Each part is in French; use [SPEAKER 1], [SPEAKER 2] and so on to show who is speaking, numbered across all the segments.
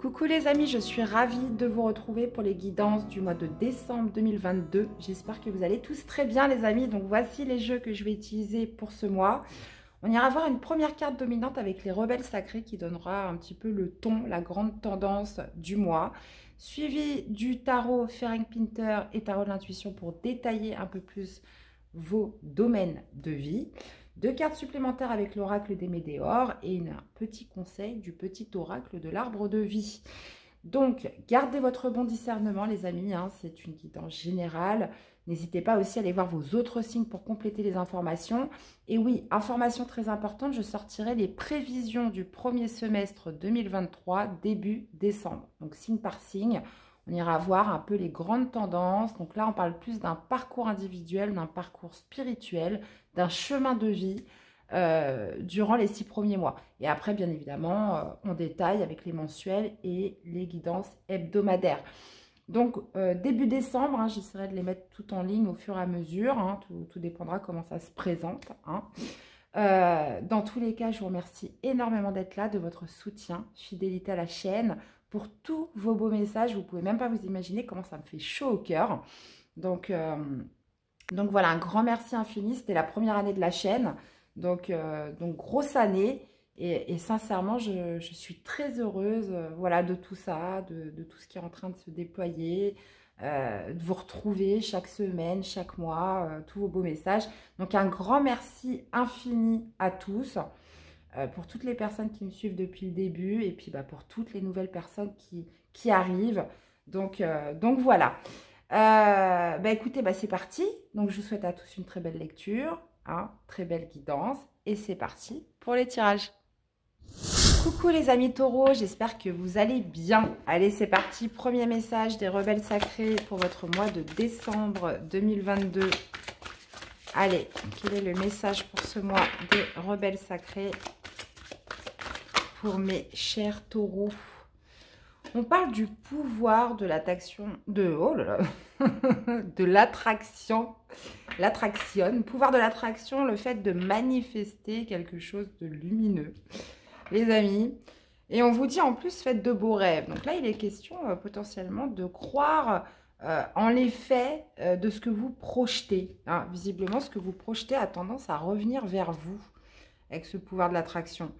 [SPEAKER 1] Coucou les amis, je suis ravie de vous retrouver pour les guidances du mois de décembre 2022. J'espère que vous allez tous très bien les amis. Donc voici les jeux que je vais utiliser pour ce mois. On ira voir une première carte dominante avec les rebelles sacrés qui donnera un petit peu le ton, la grande tendance du mois. Suivi du tarot Ferenc Pinter et tarot de l'intuition pour détailler un peu plus vos domaines de vie. Deux cartes supplémentaires avec l'oracle des Médéors et un petit conseil du petit oracle de l'arbre de vie. Donc, gardez votre bon discernement, les amis. Hein, c'est une guidance générale. N'hésitez pas aussi à aller voir vos autres signes pour compléter les informations. Et oui, information très importante, je sortirai les prévisions du premier semestre 2023, début décembre. Donc, signe par signe. On ira voir un peu les grandes tendances. Donc là, on parle plus d'un parcours individuel, d'un parcours spirituel, d'un chemin de vie euh, durant les six premiers mois. Et après, bien évidemment, euh, on détaille avec les mensuels et les guidances hebdomadaires. Donc, euh, début décembre, hein, j'essaierai de les mettre tout en ligne au fur et à mesure. Hein. tout, dépendra comment ça se présente. Hein. dans tous les cas, je vous remercie énormément d'être là, de votre soutien, fidélité à la chaîne, pour tous vos beaux messages. Vous pouvez même pas vous imaginer comment ça me fait chaud au cœur. Donc, donc voilà, un grand merci infini. C'était la première année de la chaîne. Donc, euh, grosse année. Et, sincèrement, je, suis très heureuse euh, voilà, de tout ça, de, tout ce qui est en train de se déployer, euh, de vous retrouver chaque semaine, chaque mois, tous vos beaux messages. Donc un grand merci infini à tous, pour toutes les personnes qui me suivent depuis le début et puis bah, pour toutes les nouvelles personnes qui, qui arrivent. Donc, donc voilà. Euh, bah écoutez, bah c'est parti. Donc je vous souhaite à tous une très belle lecture, hein, très belle guidance. Et c'est parti pour les tirages. Coucou les amis taureaux, j'espère que vous allez bien. Allez, c'est parti. Premier message des rebelles sacrés pour votre mois de décembre 2022. Allez, quel est le message pour ce mois des rebelles sacrés pour mes chers taureaux on parle du pouvoir de l'attraction, de, oh là là, de l'attraction, l'attraction, pouvoir de l'attraction, le fait de manifester quelque chose de lumineux, les amis. Et on vous dit en plus, faites de beaux rêves. Donc là, il est question euh, potentiellement de croire euh, en l'effet euh, de ce que vous projetez. Hein. Visiblement, ce que vous projetez a tendance à revenir vers vous avec ce pouvoir de l'attraction.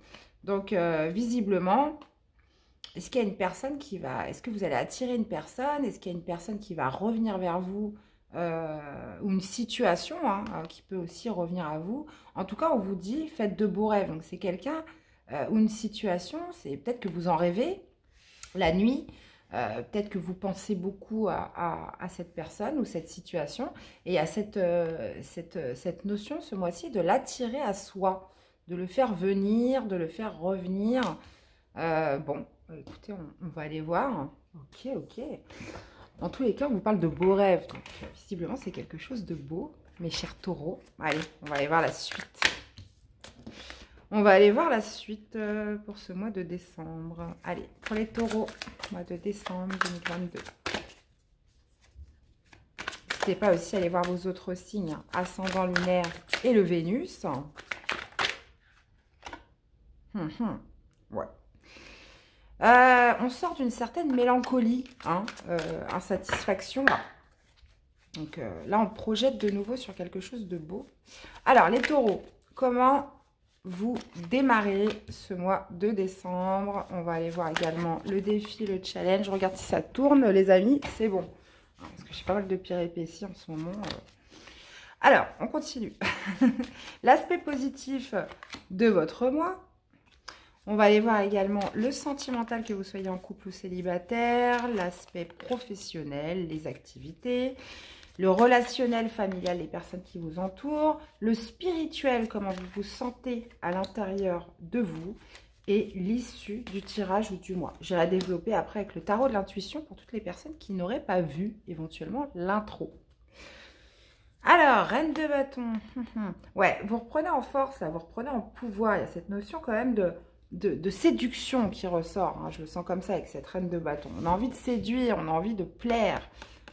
[SPEAKER 1] Donc, visiblement, est-ce qu'il y a une personne qui va... Est-ce que vous allez attirer une personne? Est-ce qu'il y a une personne qui va revenir vers vous euh, Ou une situation hein, euh, qui peut aussi revenir à vous? En tout cas, on vous dit, faites de beaux rêves. Donc, c'est quelqu'un euh, ou une situation, c'est peut-être que vous en rêvez la nuit. peut-être que vous pensez beaucoup à, cette personne ou cette situation et à cette, cette, cette notion ce mois-ci de l'attirer à soi, de le faire venir, de le faire revenir. bon, euh, écoutez, on, va aller voir. Ok, ok. Dans tous les cas, on vous parle de beaux rêves. Donc, euh, visiblement, c'est quelque chose de beau, mes chers taureaux. Allez, on va aller voir la suite. On va aller voir la suite euh, pour ce mois de décembre. Allez, pour les taureaux, mois de décembre 2022. N'hésitez pas aussi à aller voir vos autres signes, ascendant lunaire et le Vénus. Hum, hum. Ouais. Euh, on sort d'une certaine mélancolie, hein, euh, insatisfaction. Donc euh, là, on projette de nouveau sur quelque chose de beau. Alors, les taureaux, comment vous démarrez ce mois de décembre? On va aller voir également le défi, le challenge. Regarde si ça tourne, les amis, c'est bon. Parce que j'ai pas mal de péripéties en ce moment. Alors, on continue. L'aspect positif de votre mois, on va aller voir également le sentimental, que vous soyez en couple ou célibataire, l'aspect professionnel, les activités, le relationnel familial, les personnes qui vous entourent, le spirituel, comment vous vous sentez à l'intérieur de vous, et l'issue du tirage ou du mois. J'irai développer après avec le tarot de l'intuition pour toutes les personnes qui n'auraient pas vu éventuellement l'intro. Alors, reine de bâton. ouais, vous reprenez en force, vous reprenez en pouvoir. Il y a cette notion quand même de de, séduction qui ressort. Hein. je le sens comme ça avec cette reine de bâton. On a envie de séduire, on a envie de plaire.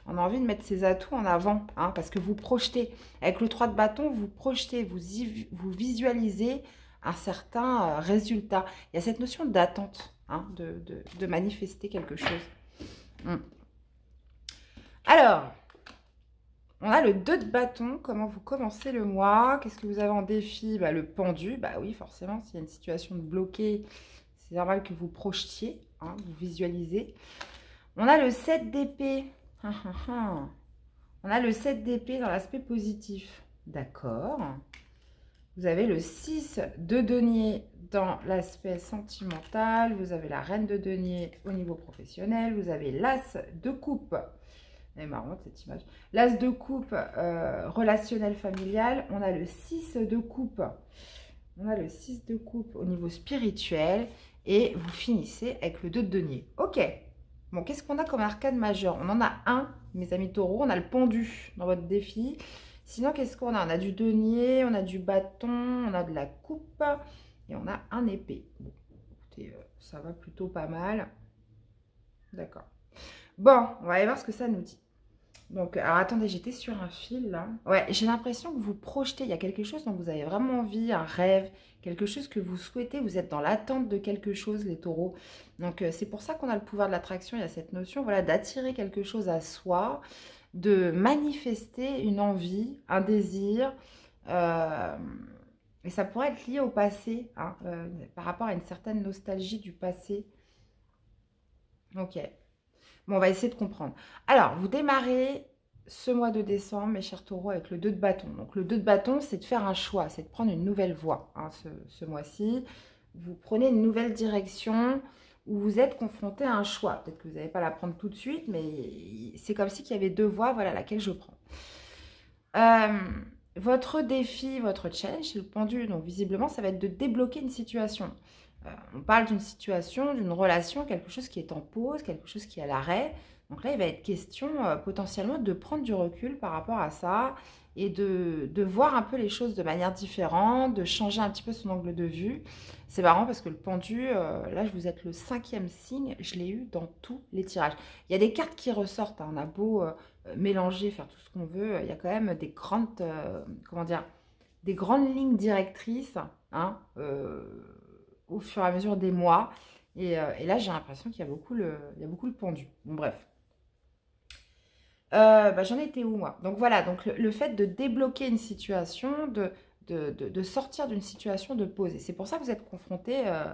[SPEAKER 1] On a envie de mettre ses atouts en avant, hein, parce que vous projetez. Avec le 3 de bâton, vous projetez, vous, vous visualisez un certain euh, résultat. Il y a cette notion d'attente. hein, de, manifester quelque chose. Hmm. Alors, on a le 2 de bâton. Comment vous commencez le mois? Qu'est-ce que vous avez en défi? Bah, Le pendu. Bah oui, forcément, s'il y a une situation de bloqué, c'est normal que vous projetiez, hein, vous visualisez. On a le 7 d'épée. On a le 7 d'épée dans l'aspect positif. D'accord. Vous avez le 6 de denier dans l'aspect sentimental. Vous avez la reine de denier au niveau professionnel. Vous avez l'as de coupe. Elle est marrante cette image. L'as de coupe euh, relationnel familial. On a le 6 de coupe. On a le 6 de coupe au niveau spirituel. Et vous finissez avec le 2 de denier. Ok. Bon, qu'est-ce qu'on a comme arcane majeur? On en a un, mes amis taureaux. On a le pendu dans votre défi. Sinon, qu'est-ce qu'on a? On a du denier, on a du bâton, on a de la coupe et on a un épée. Euh, ça va plutôt pas mal. D'accord. Bon, on va aller voir ce que ça nous dit. Donc, alors attendez, j'étais sur un fil là. Ouais, j'ai l'impression que vous projetez, il y a quelque chose dont vous avez vraiment envie, un rêve, quelque chose que vous souhaitez, vous êtes dans l'attente de quelque chose, les taureaux. Donc, euh, c'est pour ça qu'on a le pouvoir de l'attraction, il y a cette notion, voilà, d'attirer quelque chose à soi de manifester une envie, un désir. Euh, et ça pourrait être lié au passé, hein, euh, par rapport à une certaine nostalgie du passé. Ok. Bon, on va essayer de comprendre. Alors, vous démarrez ce mois de décembre, mes chers taureaux, avec le 2 de bâton. Donc, le 2 de bâton, c'est de faire un choix, c'est de prendre une nouvelle voie hein, ce, mois-ci. Vous prenez une nouvelle direction où vous êtes confronté à un choix. Peut-être que vous n'allez pas la prendre tout de suite, mais c'est comme si il y avait deux voies, voilà laquelle je prends. Euh, votre défi, votre challenge, c'est le pendu. Donc visiblement, ça va être de débloquer une situation. Euh, on parle d'une situation, d'une relation, quelque chose qui est en pause, quelque chose qui est à l'arrêt. Donc là, il va être question euh, potentiellement de prendre du recul par rapport à ça et de, voir un peu les choses de manière différente, de changer un petit peu son angle de vue. C'est marrant parce que le pendu, euh, là, je vous êtes le cinquième signe, je l'ai eu dans tous les tirages. Il y a des cartes qui ressortent, hein. on a beau mélanger, faire tout ce qu'on veut, il y a quand même des grandes, comment dire, des grandes lignes directrices hein, au fur et à mesure des mois. Et, là, j'ai l'impression qu'il y, a beaucoup le, pendu. Bon, bref. Euh, bah, j'en étais où moi? Donc voilà, donc le, fait de débloquer une situation, de, de, sortir d'une situation de pause. Et c'est pour ça que vous êtes confronté, euh,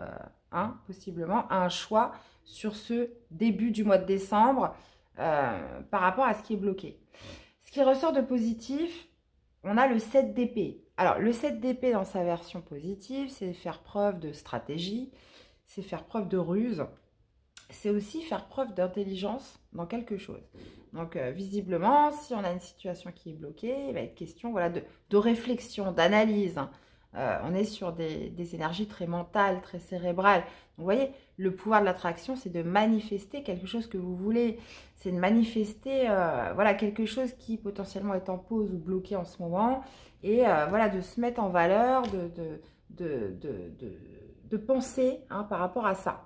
[SPEAKER 1] hein, possiblement, à un choix sur ce début du mois de décembre euh, par rapport à ce qui est bloqué. Ce qui ressort de positif, on a le 7 d'épée. Alors, le 7 d'épée dans sa version positive, c'est faire preuve de stratégie, c'est faire preuve de ruse, c'est aussi faire preuve d'intelligence dans quelque chose. Donc, euh, visiblement, si on a une situation qui est bloquée, il va être question voilà, de, réflexion, d'analyse. Euh, on est sur des, énergies très mentales, très cérébrales. vous voyez, le pouvoir de l'attraction, c'est de manifester quelque chose que vous voulez. C'est de manifester euh, voilà, quelque chose qui potentiellement est en pause ou bloqué en ce moment. Et voilà, de se mettre en valeur, de, de, de penser hein, par rapport à ça.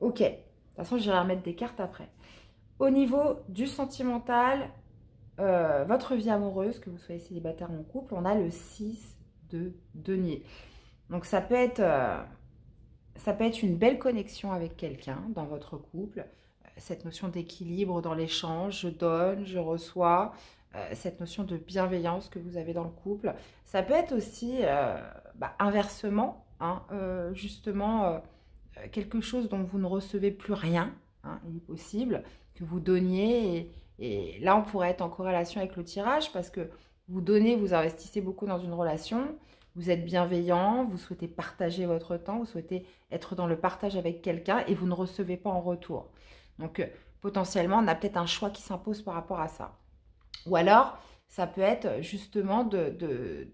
[SPEAKER 1] Ok, de toute façon, j'irai remettre des cartes après. Au niveau du sentimental, euh, votre vie amoureuse, que vous soyez célibataire ou en couple, on a le 6 de. Donc ça peut être, euh, ça peut être une belle connexion avec quelqu'un dans votre couple. Euh, cette notion d'équilibre dans l'échange, je donne, je reçois. cette notion de bienveillance que vous avez dans le couple. Ça peut être aussi bah, inversement, hein, justement, quelque chose dont vous ne recevez plus rien. Hein, il est possible que vous donniez. Et, là, on pourrait être en corrélation avec le tirage parce que vous donnez, vous investissez beaucoup dans une relation, vous êtes bienveillant, vous souhaitez partager votre temps, vous souhaitez être dans le partage avec quelqu'un et vous ne recevez pas en retour. Donc, euh, potentiellement, on a peut-être un choix qui s'impose par rapport à ça. Ou alors, ça peut être justement de, de,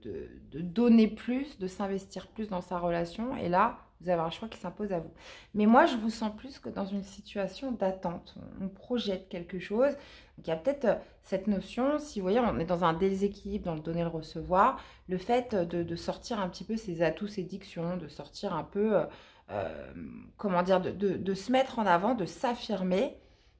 [SPEAKER 1] de donner plus, de s'investir plus dans sa relation. Et là, vous avez un choix qui s'impose à vous. Mais moi, je vous sens plus que dans une situation d'attente. On projette quelque chose. il y a peut-être euh, cette notion, si vous voyez, on est dans un déséquilibre dans le donner et le recevoir, le fait de, sortir un petit peu ses atouts, ses dictions, de sortir un peu, euh, euh, comment dire, de, se mettre en avant, de s'affirmer,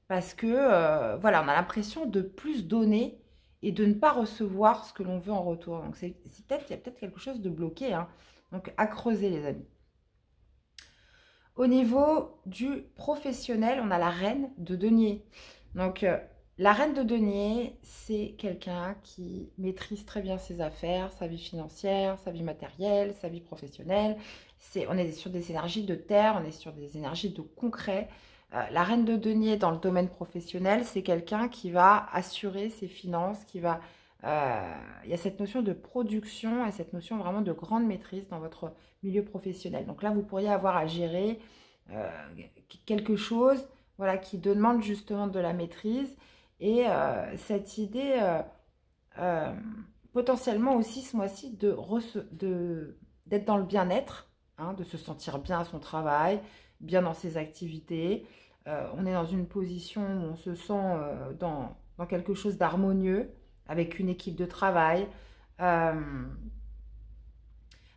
[SPEAKER 1] parce que, voilà, on a l'impression de plus donner et de ne pas recevoir ce que l'on veut en retour. Donc, c'est peut-être, il y a peut-être quelque chose de bloqué. Hein. Donc, à creuser, les amis. Au niveau du professionnel, on a la reine de denier. Donc, euh, la reine de denier, c'est quelqu'un qui maîtrise très bien ses affaires, sa vie financière, sa vie matérielle, sa vie professionnelle. on est sur des énergies de terre, on est sur des énergies de concret. Euh, la reine de denier dans le domaine professionnel, c'est quelqu'un qui va assurer ses finances, qui va... Euh, il y a cette notion de production et cette notion vraiment de grande maîtrise dans votre milieu professionnel. Donc là, vous pourriez avoir à gérer euh, quelque chose voilà, qui demande justement de la maîtrise et euh, cette idée, potentiellement aussi ce mois-ci, d'être de, d'être dans le bien-être, hein, de se sentir bien à son travail, bien dans ses activités. on est dans une position où on se sent dans, dans, quelque chose d'harmonieux, avec une équipe de travail.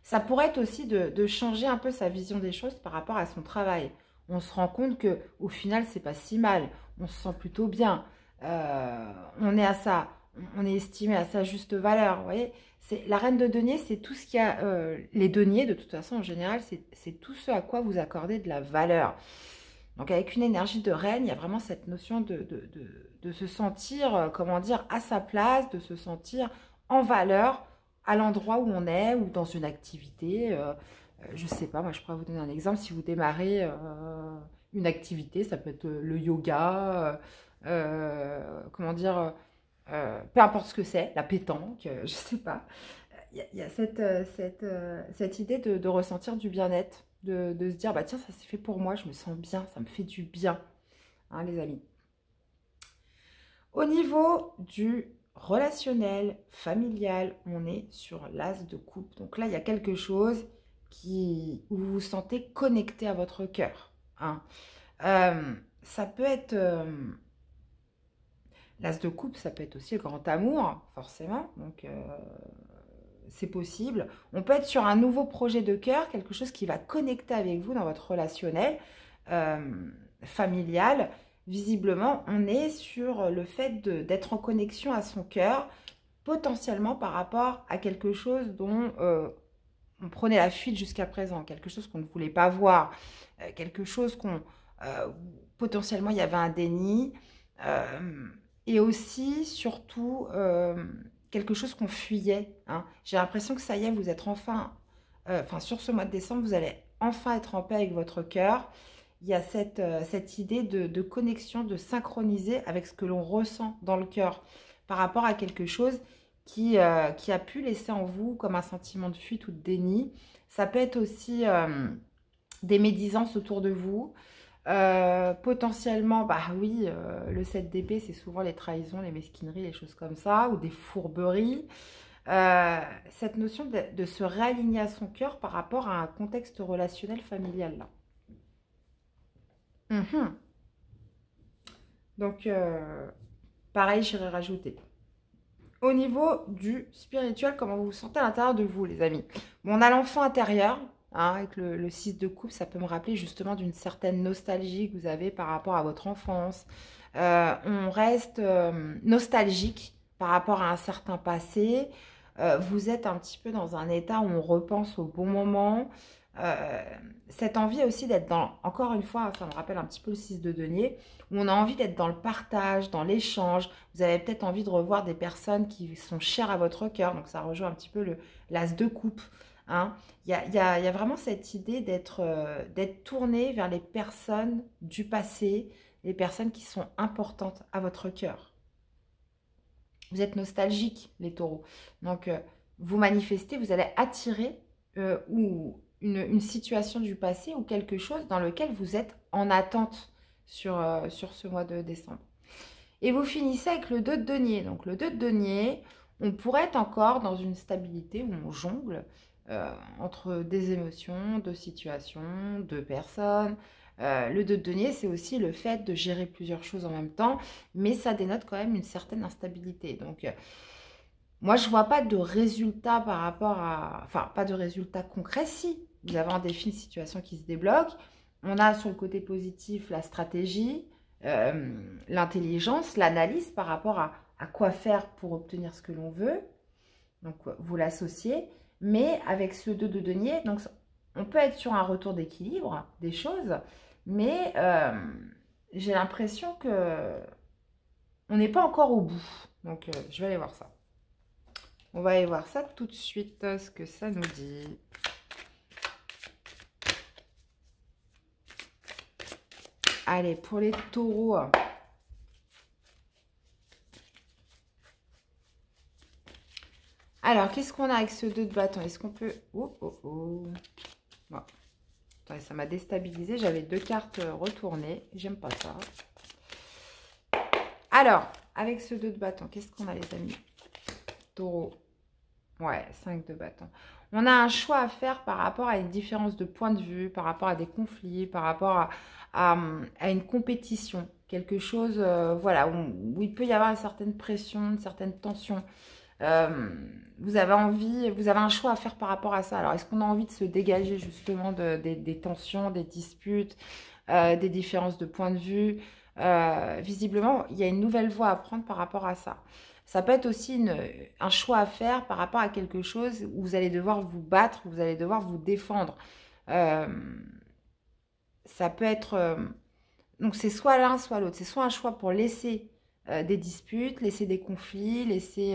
[SPEAKER 1] ça pourrait être aussi de, changer un peu sa vision des choses par rapport à son travail. On se rend compte que au final, c'est pas si mal. On se sent plutôt bien. Euh, on est à ça, on est estimé à sa juste valeur. Vous voyez, c'est la reine de denier, c'est tout ce qui a euh, les deniers de toute façon en général, c'est tout ce à quoi vous accordez de la valeur. Donc avec une énergie de reine, il y a vraiment cette notion de, de, se sentir, euh, comment dire, à sa place, de se sentir en valeur à l'endroit où on est ou dans une activité. je sais pas, moi je pourrais vous donner un exemple. Si vous démarrez une activité, ça peut être le yoga, euh, comment dire, euh, peu importe ce que c'est, la pétanque, euh, je sais pas. Il y, a, cette, cette, cette, idée de, ressentir du bien-être, de, se dire, bah tiens, ça s'est fait pour moi, je me sens bien, ça me fait du bien, hein, les amis. Au niveau du relationnel, familial, on est sur l'as de coupe. Donc là, il y a quelque chose qui, où vous vous sentez connecté à votre cœur. Hein. ça peut être L'as de coupe, ça peut être aussi le grand amour, forcément. Donc, euh, c'est possible. On peut être sur un nouveau projet de cœur, quelque chose qui va connecter avec vous dans votre relationnel euh, familial. Visiblement, on est sur le fait d'être en connexion à son cœur, potentiellement par rapport à quelque chose dont euh, on prenait la fuite jusqu'à présent, quelque chose qu'on ne voulait pas voir, quelque chose qu'on... potentiellement, il y avait un déni et aussi, surtout, euh, quelque chose qu'on fuyait. Hein. J'ai l'impression que ça y est, vous êtes enfin, euh, enfin sur ce mois de décembre, vous allez enfin être en paix avec votre cœur. Il y a cette, euh, idée de, connexion, de synchroniser avec ce que l'on ressent dans le cœur par rapport à quelque chose qui, qui a pu laisser en vous comme un sentiment de fuite ou de déni. Ça peut être aussi des médisances autour de vous. Euh, potentiellement, bah oui, euh, le 7 d'épée, c'est souvent les trahisons, les mesquineries, les choses comme ça, ou des fourberies. Euh, cette notion de, se réaligner à son cœur par rapport à un contexte relationnel familial là. Mhm. Donc, pareil, j'irai rajouter. Au niveau du spirituel, comment vous vous sentez à l'intérieur de vous, les amis? Bon, On a l'enfant intérieur, Hein, avec le, 6 de coupe, ça peut me rappeler justement d'une certaine nostalgie que vous avez par rapport à votre enfance. Euh, on reste euh, nostalgique par rapport à un certain passé. Euh, vous êtes un petit peu dans un état où on repense au bon moment. cette envie aussi d'être dans, encore une fois, ça me rappelle un petit peu le 6 de denier, où on a envie d'être dans le partage, dans l'échange. Vous avez peut-être envie de revoir des personnes qui sont chères à votre cœur. Donc ça rejoint un petit peu le l'as de coupe. Hein. Il y, a, vraiment cette idée euh, d'être tourné vers les personnes du passé, les personnes qui sont importantes à votre cœur. Vous êtes nostalgique, les taureaux. Donc, euh, vous manifestez, vous allez attirer euh, ou une, situation du passé ou quelque chose dans lequel vous êtes en attente sur, sur ce mois de décembre. Et vous finissez avec le 2 de denier. Donc, le 2 de denier, on pourrait être encore dans une stabilité où on jongle euh, entre des émotions, de situations, de personnes. Euh, le 2 de denier, c'est aussi le fait de gérer plusieurs choses en même temps, mais ça dénote quand même une certaine instabilité. Donc, euh, moi, je vois pas de résultat par rapport à... Enfin, pas de résultat concret, si. Vous avez un défi, une situation qui se débloque. On a sur le côté positif la stratégie, l'intelligence, l'analyse par rapport à quoi faire pour obtenir ce que l'on veut. Donc, vous l'associez. Mais avec ce 2 de denier, donc on peut être sur un retour d'équilibre des choses, mais euh, j'ai l'impression que on n'est pas encore au bout. Donc, euh, je vais aller voir ça. On va aller voir ça tout de suite, ce que ça nous dit. Allez, pour les taureaux. Alors, qu'est-ce qu'on a avec ce 2 de bâton? Est-ce qu'on peut... Oh, oh, oh. Bon. ça m'a déstabilisé. J'avais deux cartes retournées. J'aime pas ça. Alors, avec ce 2 de bâton, qu'est-ce qu'on a, les amis? Taureau. Ouais, 5 de bâton. On a un choix à faire par rapport à une différence de point de vue, par rapport à des conflits, par rapport à, une compétition. Quelque chose, euh, voilà, où, il peut y avoir une certaine pression, une certaine tension. Euh, vous avez envie, vous avez un choix à faire par rapport à ça. Alors, est-ce qu'on a envie de se dégager justement des tensions, des disputes, euh, des différences de point de vue? Visiblement, il y a une nouvelle voie à prendre par rapport à ça. Ça peut être aussi un choix à faire par rapport à quelque chose où vous allez devoir vous battre, où vous allez devoir vous défendre. Euh, ça peut être... Euh, donc c'est soit l'un, soit l'autre. C'est soit un choix pour laisser euh, des disputes, laisser des conflits, laisser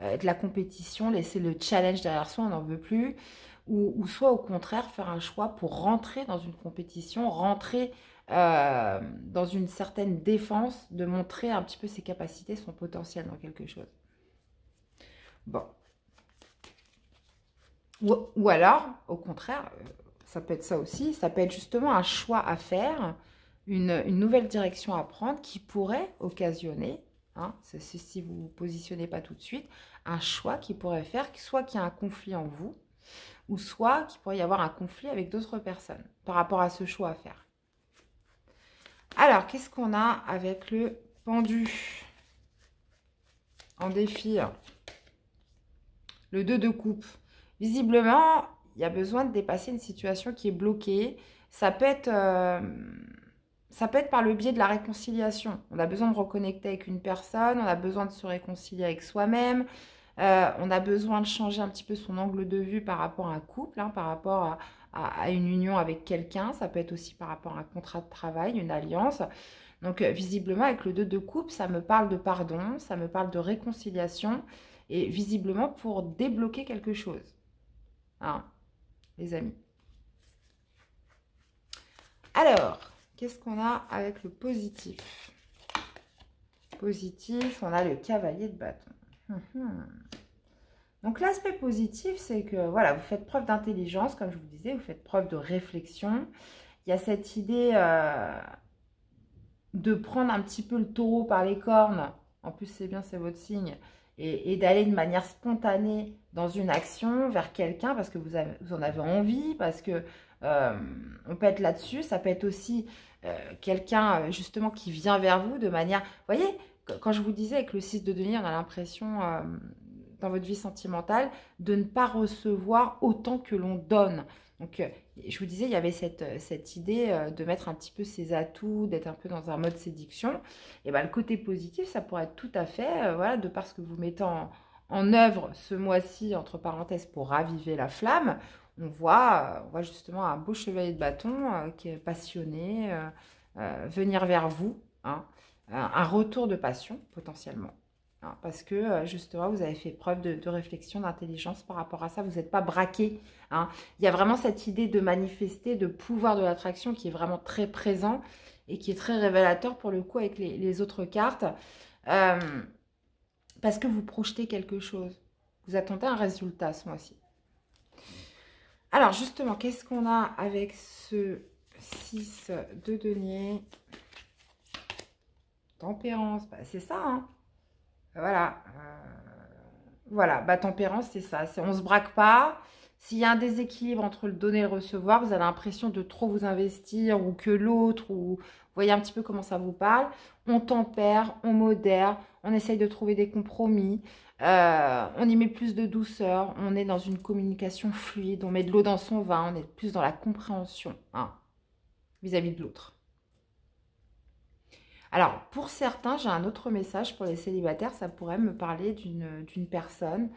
[SPEAKER 1] de la compétition, laisser le challenge derrière soi, on n'en veut plus. ou, soit au contraire faire un choix pour rentrer dans une compétition, rentrer euh, dans une certaine défense, de montrer un petit peu ses capacités, son potentiel dans quelque chose. Bon. Ou, alors, au contraire, euh, ça peut être ça aussi, ça peut être justement un choix à faire, une, nouvelle direction à prendre qui pourrait occasionner, hein, si vous ne vous positionnez pas tout de suite, un choix qui pourrait faire soit qu'il y a un conflit en vous, ou soit qu'il pourrait y avoir un conflit avec d'autres personnes par rapport à ce choix à faire. Alors, qu'est-ce qu'on a avec le pendu en défi Le 2 de coupe. Visiblement, il y a besoin de dépasser une situation qui est bloquée. Ça peut être... Euh, ça peut être par le biais de la réconciliation. On a besoin de reconnecter avec une personne, on a besoin de se réconcilier avec soi-même, euh, on a besoin de changer un petit peu son angle de vue par rapport à un couple, hein, par rapport à, une union avec quelqu'un. Ça peut être aussi par rapport à un contrat de travail, une alliance. Donc euh, visiblement avec le 2 de coupe, ça me parle de pardon, ça me parle de réconciliation et visiblement pour débloquer quelque chose. Hein, les amis. Alors, qu'est-ce qu'on a avec le positif? Positif, on a le cavalier de bâton. Hum, hum. Donc l'aspect positif, c'est que voilà, vous faites preuve d'intelligence, comme je vous disais, vous faites preuve de réflexion. Il y a cette idée euh, de prendre un petit peu le taureau par les cornes, en plus c'est bien, c'est votre signe, et, d'aller de manière spontanée dans une action vers quelqu'un parce que vous, en avez envie, parce que euh, on peut être là-dessus. Ça peut être aussi euh, quelqu'un justement qui vient vers vous de manière... Vous voyez, quand je vous disais avec le 6 de denier, on a l'impression dans votre vie sentimentale de ne pas recevoir autant que l'on donne. Donc, euh, je vous disais, il y avait cette, euh, cette idée euh, de mettre un petit peu ses atouts, d'être un peu dans un mode séduction. Et bien, le côté positif, ça pourrait être tout à fait, voilà, de parce que vous mettez en, en œuvre ce mois-ci, entre parenthèses, pour raviver la flamme, on voit, on voit justement un beau chevalier de bâton qui est passionné, venir vers vous, hein, un retour de passion potentiellement. Hein, parce que euh, justement, vous avez fait preuve de, réflexion, d'intelligence par rapport à ça. Vous n'êtes pas braqué. Hein. Il y a vraiment cette idée de manifester, de pouvoir de l'attraction qui est vraiment très présent et qui est très révélateur pour le coup avec les, autres cartes. Euh, parce que vous projetez quelque chose. Vous attendez un résultat ce mois-ci. Alors justement, qu'est-ce qu'on a avec ce 6 de denier? Tempérance, bah, c'est ça, hein voilà. Euh, voilà, bah, tempérance, c'est ça. On ne se braque pas. S'il y a un déséquilibre entre le donner et le recevoir, vous avez l'impression de trop vous investir ou que l'autre, ou vous voyez un petit peu comment ça vous parle. On tempère, on modère, on essaye de trouver des compromis. Euh, on y met plus de douceur, on est dans une communication fluide, on met de l'eau dans son vin, on est plus dans la compréhension hein, vis-à-vis -vis de l'autre. Alors, pour certains, j'ai un autre message pour les célibataires. Ça pourrait me parler d'une personne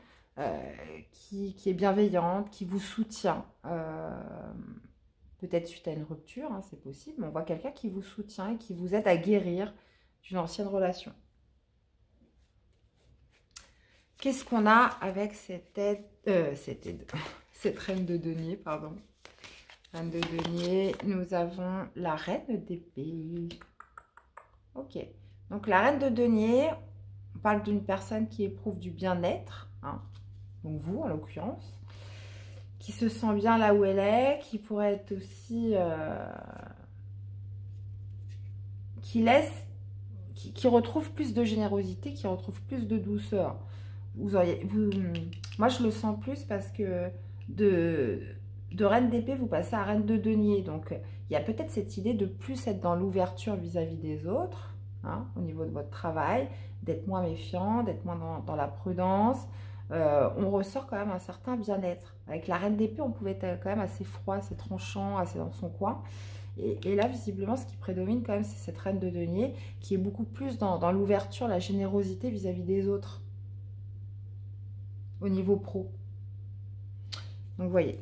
[SPEAKER 1] qui, est bienveillante, qui vous soutient. Peut-être suite à une rupture, hein, c'est possible, mais on voit quelqu'un qui vous soutient et qui vous aide à guérir d'une ancienne relation. Qu'est-ce qu'on a avec cette aide, cette reine de denier, pardon Reine de denier, nous avons la reine d'épée. Ok. Donc la reine de denier, on parle d'une personne qui éprouve du bien-être. Hein. Vous, en l'occurrence. Qui se sent bien là où elle est. Qui pourrait être aussi... Euh, qui laisse... Qui, retrouve plus de générosité, qui retrouve plus de douceur. Vous auriez, vous, moi, je le sens plus parce que de de reine d'épée, vous passez à reine de denier. Donc, il y a peut-être cette idée de plus être dans l'ouverture vis-à-vis des autres, hein, au niveau de votre travail, d'être moins méfiant, d'être moins dans, la prudence. Euh, on ressort quand même un certain bien-être. Avec la reine d'épée, on pouvait être quand même assez froid, assez tranchant, assez dans son coin. Et, là, visiblement, ce qui prédomine quand même, c'est cette reine de denier qui est beaucoup plus dans, l'ouverture, la générosité vis à -vis des autres. Au niveau pro. Donc, vous voyez,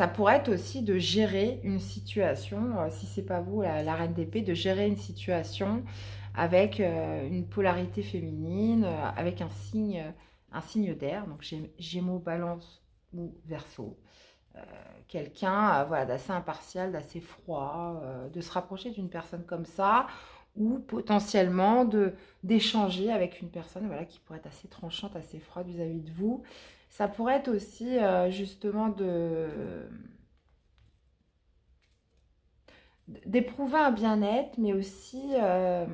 [SPEAKER 1] Ça pourrait être aussi de gérer une situation, euh, si c'est pas vous, la, reine d'épée, de gérer une situation avec euh, une polarité féminine, euh, avec un signe, un signe d'air, donc Gémeaux, Balance ou Verseau. Quelqu'un voilà, d'assez impartial, d'assez froid, de se rapprocher d'une personne comme ça, ou potentiellement d'échanger avec une personne voilà, qui pourrait être assez tranchante, assez froide vis-à-vis de vous, ça pourrait être aussi euh, justement de d'éprouver un bien-être, mais aussi, euh,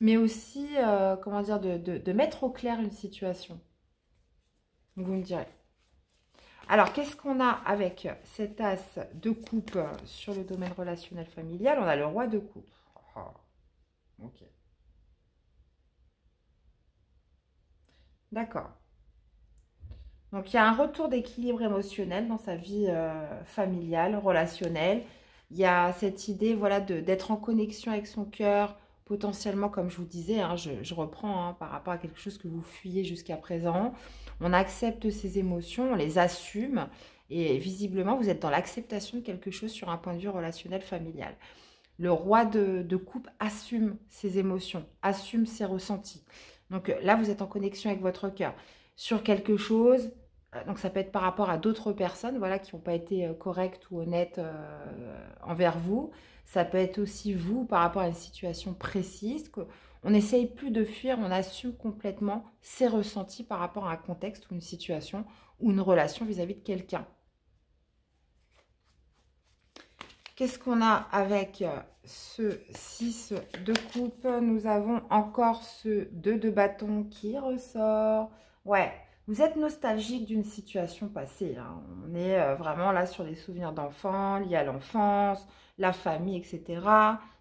[SPEAKER 1] mais aussi euh, comment dire, de, mettre au clair une situation. Vous me direz. Alors, qu'est-ce qu'on a avec cet as de coupe sur le domaine relationnel familial? On a le roi de coupe. Ah, ok. D'accord. Donc, il y a un retour d'équilibre émotionnel dans sa vie euh, familiale, relationnelle. Il y a cette idée voilà, d'être en connexion avec son cœur, potentiellement, comme je vous disais, hein, je, reprends hein, par rapport à quelque chose que vous fuyez jusqu'à présent. On accepte ses émotions, on les assume. Et visiblement, vous êtes dans l'acceptation de quelque chose sur un point de vue relationnel familial. Le roi de, de coupe assume ses émotions, assume ses ressentis. Donc là, vous êtes en connexion avec votre cœur sur quelque chose. Euh, donc ça peut être par rapport à d'autres personnes voilà, qui n'ont pas été euh, correctes ou honnêtes euh, envers vous. Ça peut être aussi vous par rapport à une situation précise. On n'essaye plus de fuir, on assume complètement ses ressentis par rapport à un contexte ou une situation ou une relation vis-à-vis -vis de quelqu'un. Qu'est-ce qu'on a avec ce 6 de coupe Nous avons encore ce 2 de bâton qui ressort. Ouais, vous êtes nostalgique d'une situation passée. Hein. On est euh, vraiment là sur les souvenirs d'enfants, liés à l'enfance, la famille, etc.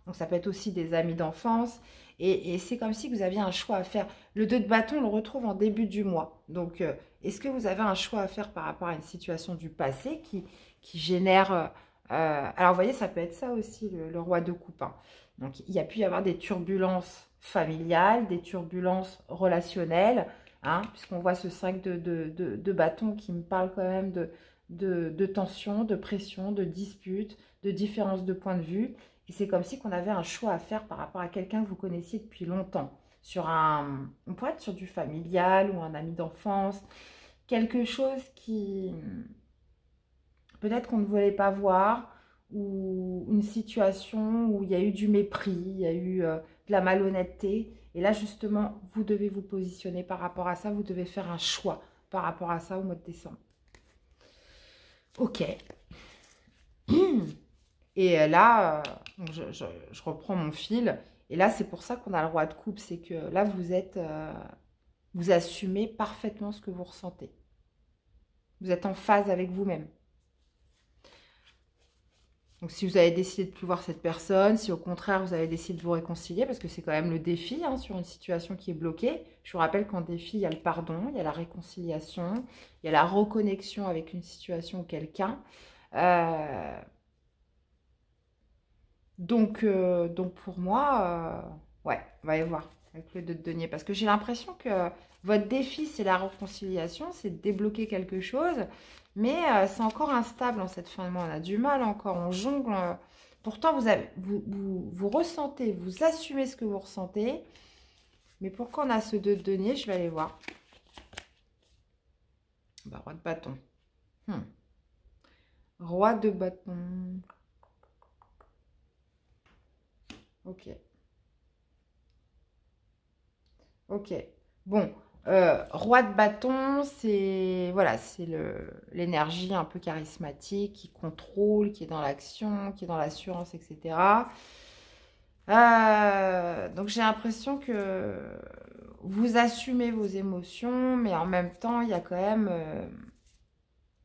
[SPEAKER 1] Donc ça peut être aussi des amis d'enfance. Et, c'est comme si vous aviez un choix à faire. Le 2 de bâton, on le retrouve en début du mois. Donc, euh, est-ce que vous avez un choix à faire par rapport à une situation du passé qui, qui génère euh, alors, vous voyez, ça peut être ça aussi, le, roi de coupe. Hein. Donc, il y a pu y avoir des turbulences familiales, des turbulences relationnelles, hein, puisqu'on voit ce 5 de, de, bâton qui me parle quand même de, de, tension, de pression, de dispute, de différence de point de vue. Et c'est comme si qu'on avait un choix à faire par rapport à quelqu'un que vous connaissiez depuis longtemps. Sur un, on pourrait être sur du familial ou un ami d'enfance. Quelque chose qui, peut-être qu'on ne voulait pas voir, ou une situation où il y a eu du mépris, il y a eu euh, de la malhonnêteté. Et là, justement, vous devez vous positionner par rapport à ça, vous devez faire un choix par rapport à ça au mois de décembre. Ok. Et euh, là, euh, je, reprends mon fil. Et là, c'est pour ça qu'on a le roi de coupe. C'est que là, vous êtes... vous assumez parfaitement ce que vous ressentez. Vous êtes en phase avec vous-même. Donc si vous avez décidé de plus voir cette personne, si au contraire vous avez décidé de vous réconcilier, parce que c'est quand même le défi hein, sur une situation qui est bloquée. Je vous rappelle qu'en défi, il y a le pardon, il y a la réconciliation, il y a la reconnexion avec une situation ou quelqu'un. Euh, Donc, euh, donc pour moi, euh, ouais, on va y voir avec le 2 de denier. Parce que j'ai l'impression que votre défi, c'est la réconciliation, c'est débloquer quelque chose. Mais c'est encore instable en cette fin de mois. On a du mal encore, on jongle. Pourtant, vous, avez, vous, vous, ressentez, vous assumez ce que vous ressentez. Mais pourquoi on a ce 2 de denier Je vais aller voir. Bah, roi de bâton. Hmm. Roi de bâton. Ok. Ok. Bon, euh, roi de bâton, c'est voilà, c'est l'énergie un peu charismatique qui contrôle, qui est dans l'action, qui est dans l'assurance, etc. Euh, donc j'ai l'impression que vous assumez vos émotions, mais en même temps, il y a quand même, euh,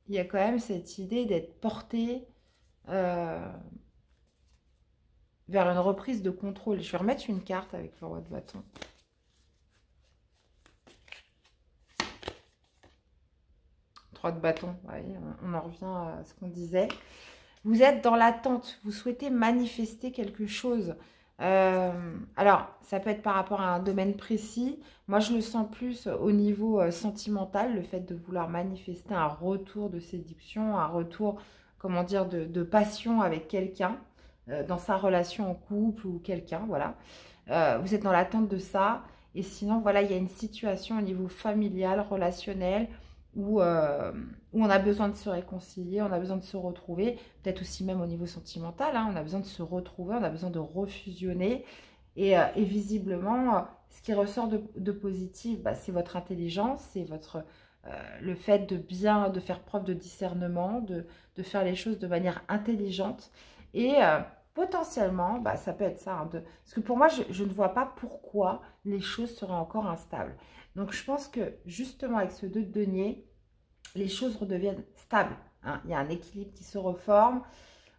[SPEAKER 1] y a quand même cette idée d'être porté vers une reprise de contrôle. Je vais remettre une carte avec le roi de bâton. De bâton, on en revient à ce qu'on disait. Vous êtes dans l'attente, vous souhaitez manifester quelque chose. Euh, alors, ça peut être par rapport à un domaine précis. Moi, je le sens plus au niveau euh, sentimental, le fait de vouloir manifester un retour de séduction, un retour, comment dire, de, passion avec quelqu'un, euh, dans sa relation en couple ou quelqu'un, voilà. vous êtes dans l'attente de ça. Et sinon, voilà, il y a une situation au niveau familial, relationnel, euh, où, on a besoin de se réconcilier, on a besoin de se retrouver, peut-être aussi même au niveau sentimental, hein, on a besoin de se retrouver, on a besoin de refusionner. Et, euh, visiblement, ce qui ressort de, positif, bah, c'est votre intelligence, c'est votre euh, le fait de bien, de faire preuve de discernement, de, faire les choses de manière intelligente. Et potentiellement, bah, ça peut être ça. Hein, parce que pour moi, je, ne vois pas pourquoi les choses seraient encore instables. Donc, je pense que justement, avec ce 2 de denier, les choses redeviennent stables. Hein. Il y a un équilibre qui se reforme.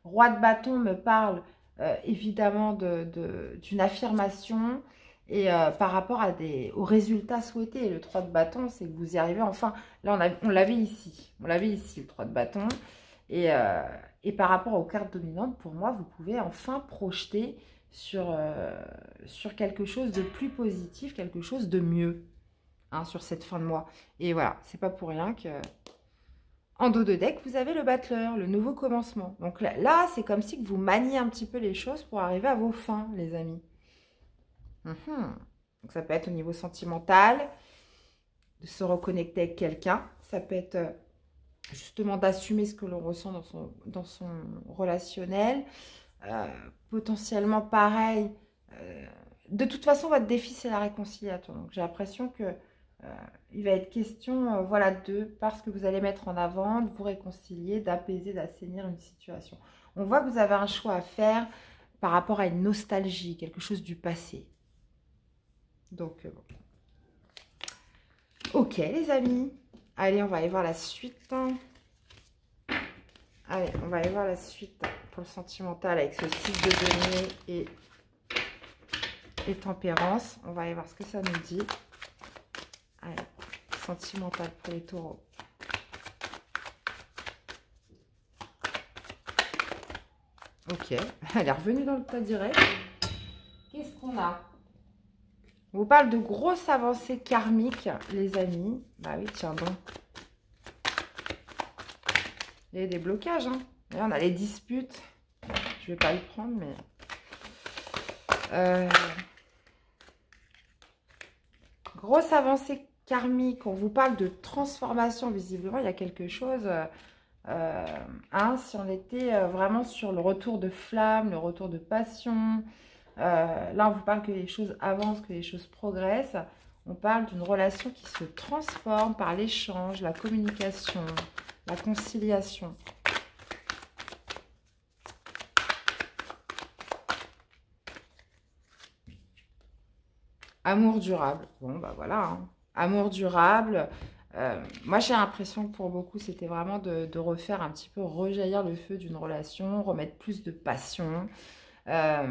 [SPEAKER 1] Roi de bâton me parle euh, évidemment d'une affirmation et euh, par rapport aux résultats souhaités. le 3 de bâton, c'est que vous y arrivez enfin. Là, on, l'avait ici. On l'avait ici, le 3 de bâton. Et, euh, et, par rapport aux cartes dominantes, pour moi, vous pouvez enfin projeter sur quelque chose de plus positif, quelque chose de mieux. Hein, sur cette fin de mois. Et voilà, c'est pas pour rien que en dos de deck, vous avez le battleur, le nouveau commencement. Donc là, c'est comme si vous maniez un petit peu les choses pour arriver à vos fins, les amis. Mhm. Donc ça peut être au niveau sentimental, de se reconnecter avec quelqu'un. Ça peut être euh, justement d'assumer ce que l'on ressent dans son, relationnel. Euh, potentiellement pareil. Euh, de toute façon, votre défi, c'est la réconciliation. Donc j'ai l'impression que il va être question, euh, voilà, de, parce que vous allez mettre en avant, de vous réconcilier, d'apaiser, d'assainir une situation. On voit que vous avez un choix à faire par rapport à une nostalgie, quelque chose du passé. Donc, euh, bon. Ok, les amis. Allez, on va aller voir la suite. Allez, on va aller voir la suite pour le sentimental avec ce 6 de denier et, et tempérance. On va aller voir ce que ça nous dit. Allez, sentimental pour les taureaux. Ok, elle est revenue dans le tas direct. Qu'est-ce qu'on a? On vous parle de grosses avancées karmiques, les amis. Bah oui, tiens bon. Il y a des blocages. Hein. on a les disputes. Je vais pas le prendre, mais... Euh... Grosse avancée karmique, on vous parle de transformation, visiblement, il y a quelque chose... Euh, hein, si on était euh, vraiment sur le retour de flamme, le retour de passion, euh, là on vous parle que les choses avancent, que les choses progressent. On parle d'une relation qui se transforme par l'échange, la communication, la conciliation. Amour durable. Bon, bah voilà. Hein amour durable. Euh, moi, j'ai l'impression que pour beaucoup, c'était vraiment de, refaire un petit peu rejaillir le feu d'une relation, remettre plus de passion. Euh,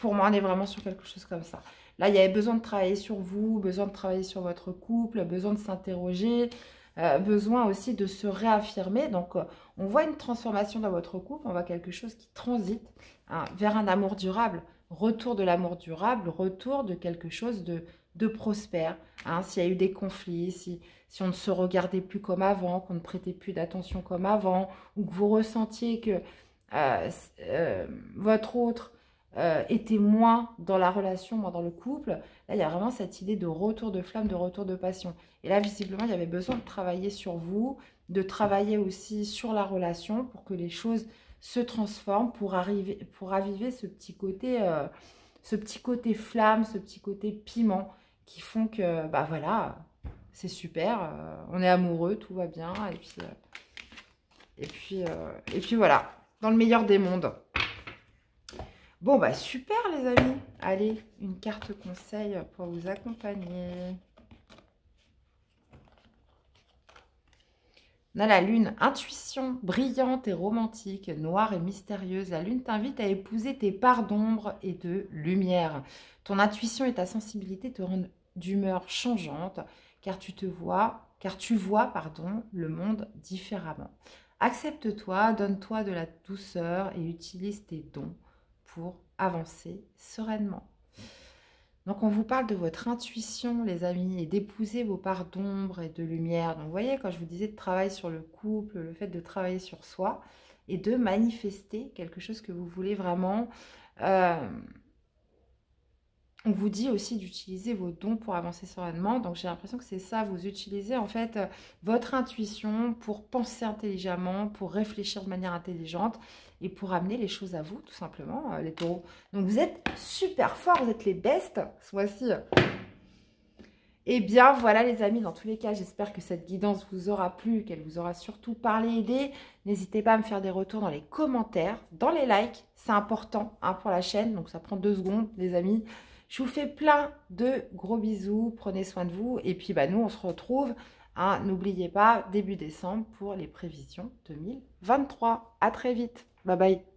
[SPEAKER 1] pour moi, on est vraiment sur quelque chose comme ça. Là, il y avait besoin de travailler sur vous, besoin de travailler sur votre couple, besoin de s'interroger. euh, besoin aussi de se réaffirmer. Donc, on voit une transformation dans votre couple, on voit quelque chose qui transite hein, vers un amour durable, retour de l'amour durable, retour de quelque chose de, de prospère. Hein. S'il y a eu des conflits, si, si on ne se regardait plus comme avant, qu'on ne prêtait plus d'attention comme avant, ou que vous ressentiez que votre autre euh, était moins dans la relation, moins dans le couple, là, il y a vraiment cette idée de retour de flamme, de retour de passion. Et là, visiblement, il y avait besoin de travailler sur vous, de travailler aussi sur la relation pour que les choses se transforment, pour, arriver, pour raviver ce petit côté, euh, ce petit côté flamme, ce petit côté piment qui font que, bah voilà, c'est super, euh, on est amoureux, tout va bien, et puis, et puis, et puis voilà, dans le meilleur des mondes. Bon, bah super les amis. Allez, une carte conseil pour vous accompagner. On la lune, intuition brillante et romantique, noire et mystérieuse. La lune t'invite à épouser tes parts d'ombre et de lumière. Ton intuition et ta sensibilité te rendent d'humeur changeante car tu te vois, car tu vois, pardon, le monde différemment. Accepte-toi, donne-toi de la douceur et utilise tes dons pour avancer sereinement. Donc on vous parle de votre intuition, les amis, et d'épouser vos parts d'ombre et de lumière. Donc voyez, quand je vous disais de travailler sur le couple, le fait de travailler sur soi, et de manifester quelque chose que vous voulez vraiment. Euh, on vous dit aussi d'utiliser vos dons pour avancer sereinement. Donc j'ai l'impression que c'est ça, vous utilisez en fait euh, votre intuition pour penser intelligemment, pour réfléchir de manière intelligente et pour amener les choses à vous, tout simplement, euh, les taureaux. Donc vous êtes super forts, vous êtes les best ce mois-ci. Eh bien, voilà les amis, dans tous les cas, j'espère que cette guidance vous aura plu, qu'elle vous aura surtout parlé, aidé. N'hésitez pas à me faire des retours dans les commentaires, dans les likes, c'est important hein, pour la chaîne, donc ça prend deux secondes, les amis. Je vous fais plein de gros bisous, prenez soin de vous, et puis bah, nous, on se retrouve, hein, n'oubliez pas, début décembre pour les prévisions 2023. À très vite Bye bye.